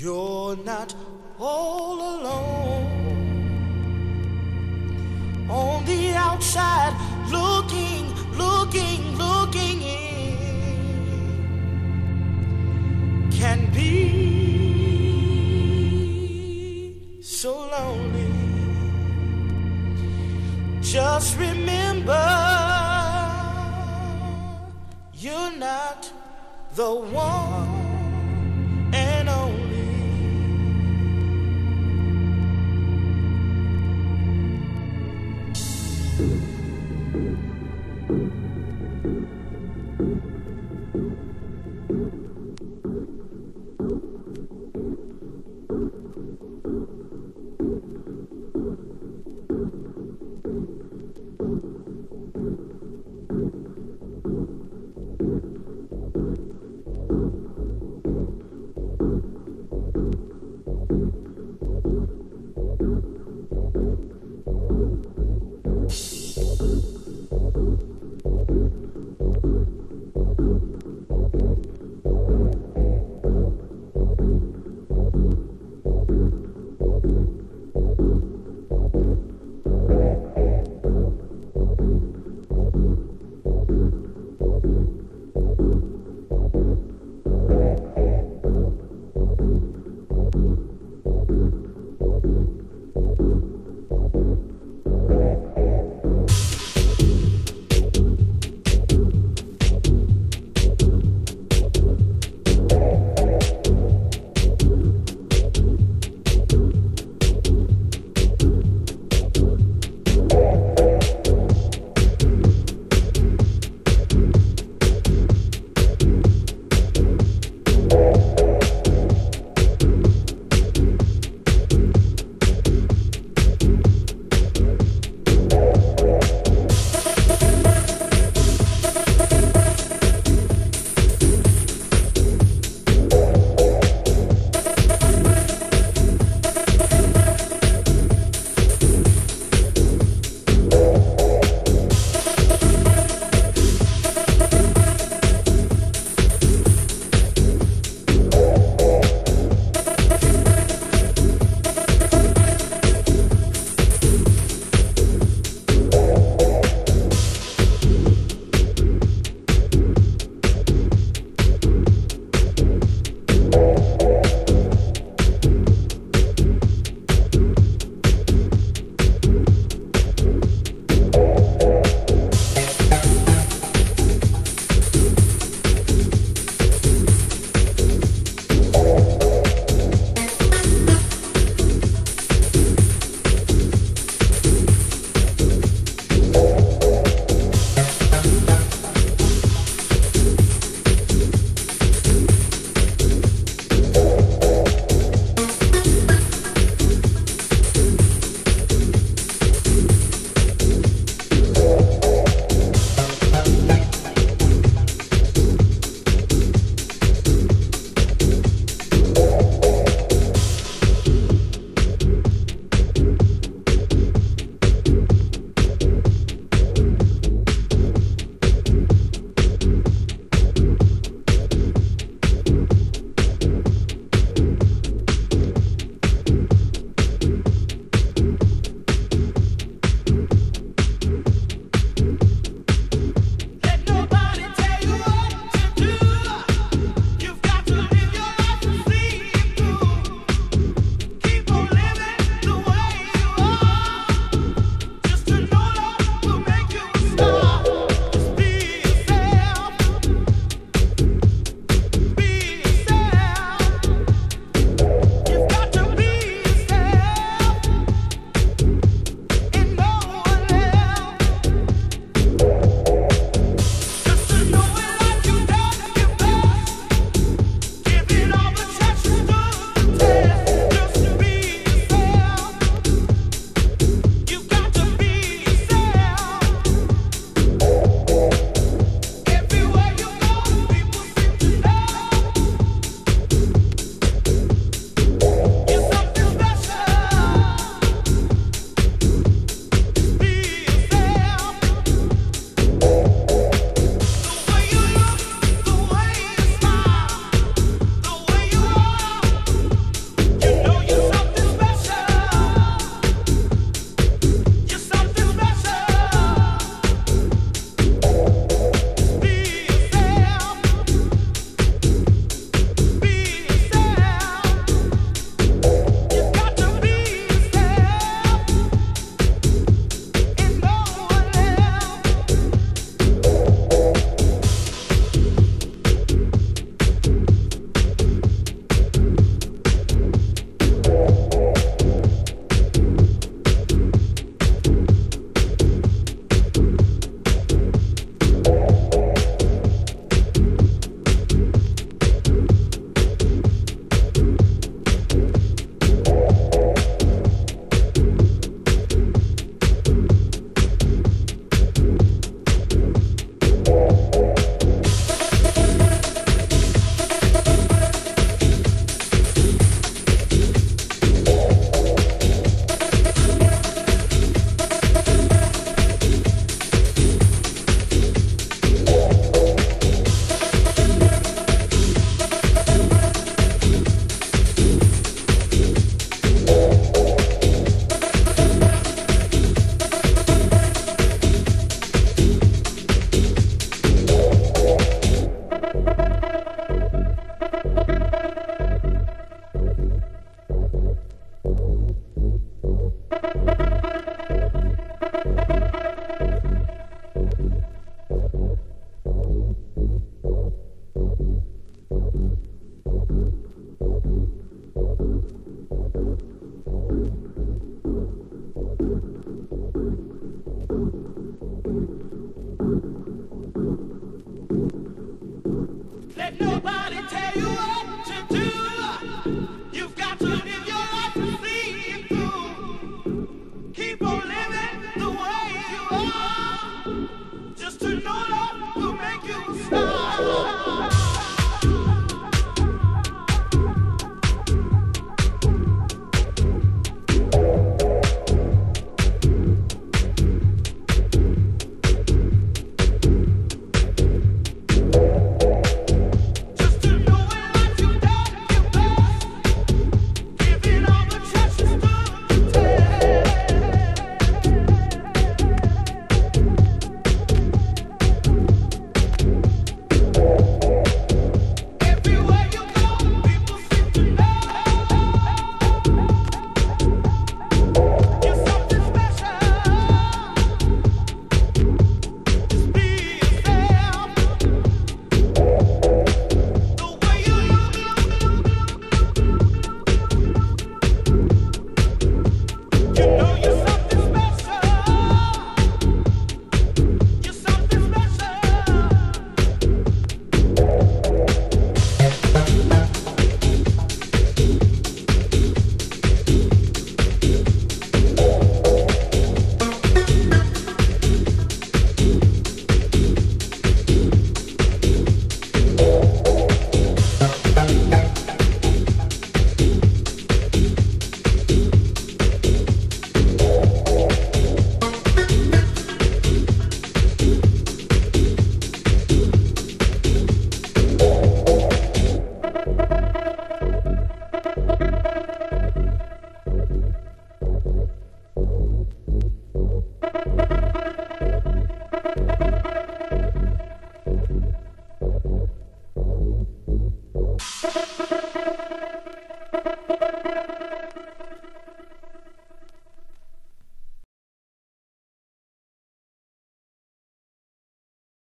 You're not all alone. On the outside, looking, looking, looking in, can be so lonely. Just remember, you're not the one.